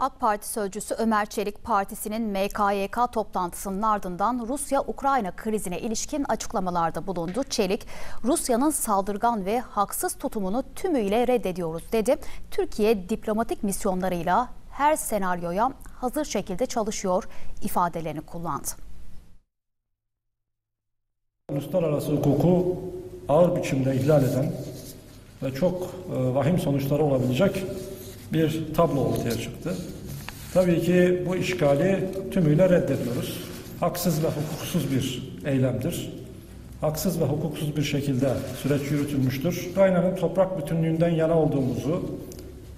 AK Parti sözcüsü Ömer Çelik partisinin MKYK toplantısının ardından Rusya-Ukrayna krizine ilişkin açıklamalarda bulundu. Çelik, Rusya'nın saldırgan ve haksız tutumunu tümüyle reddediyoruz dedi. Türkiye diplomatik misyonlarıyla her senaryoya hazır şekilde çalışıyor ifadelerini kullandı. Uluslararası hukuku ağır biçimde ihlal eden ve çok e, vahim sonuçları olabilecek bir tablo ortaya çıktı. Tabii ki bu işgali tümüyle reddediyoruz. Haksız ve hukuksuz bir eylemdir. Haksız ve hukuksuz bir şekilde süreç yürütülmüştür. Ukrayna'nın toprak bütünlüğünden yana olduğumuzu,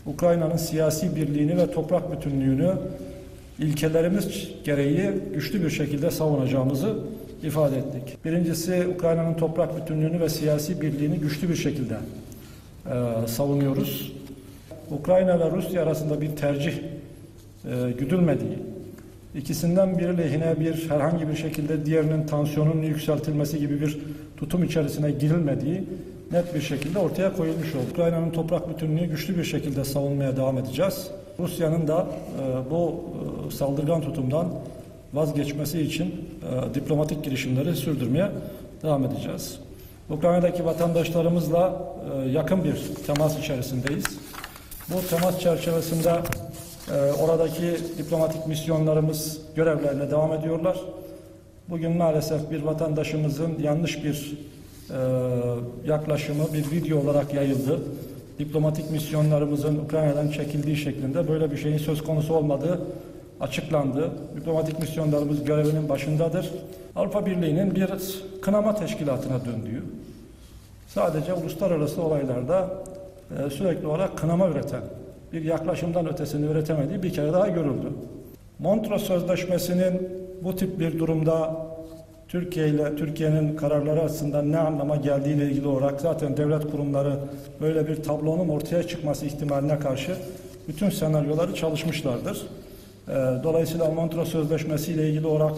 Ukrayna'nın siyasi birliğini ve toprak bütünlüğünü ilkelerimiz gereği güçlü bir şekilde savunacağımızı ifade ettik. Birincisi Ukrayna'nın toprak bütünlüğünü ve siyasi birliğini güçlü bir şekilde e, savunuyoruz. Ukrayna ve Rusya arasında bir tercih e, güdülmediği, ikisinden biri lehine bir herhangi bir şekilde diğerinin tansiyonunun yükseltilmesi gibi bir tutum içerisine girilmediği net bir şekilde ortaya koyulmuş oldu. Ukrayna'nın toprak bütünlüğünü güçlü bir şekilde savunmaya devam edeceğiz. Rusya'nın da e, bu e, saldırgan tutumdan vazgeçmesi için e, diplomatik girişimleri sürdürmeye devam edeceğiz. Ukrayna'daki vatandaşlarımızla e, yakın bir temas içerisindeyiz. Bu temas çerçevesinde e, oradaki diplomatik misyonlarımız görevlerine devam ediyorlar. Bugün maalesef bir vatandaşımızın yanlış bir e, yaklaşımı bir video olarak yayıldı. Diplomatik misyonlarımızın Ukrayna'dan çekildiği şeklinde böyle bir şeyin söz konusu olmadığı açıklandı. Diplomatik misyonlarımız görevinin başındadır. Avrupa Birliği'nin bir kınama teşkilatına döndüğü, sadece uluslararası olaylarda e, sürekli olarak kınama üreten, bir yaklaşımdan ötesini üretemediği bir kere daha görüldü. Montreux Sözleşmesi'nin bu tip bir durumda Türkiye ile Türkiye'nin kararları açısından ne anlama geldiği ile ilgili olarak zaten devlet kurumları böyle bir tablonun ortaya çıkması ihtimaline karşı bütün senaryoları çalışmışlardır. Ee, Dolayısıyla Montreux Sözleşmesi ile ilgili olarak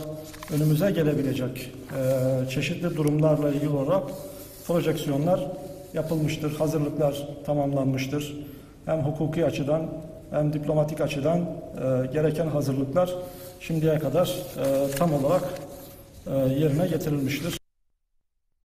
önümüze gelebilecek e, çeşitli durumlarla ilgili olarak projeksiyonlar yapılmıştır, hazırlıklar tamamlanmıştır. Hem hukuki açıdan hem diplomatik açıdan e, gereken hazırlıklar şimdiye kadar e, tam olarak e, yerine getirilmiştir.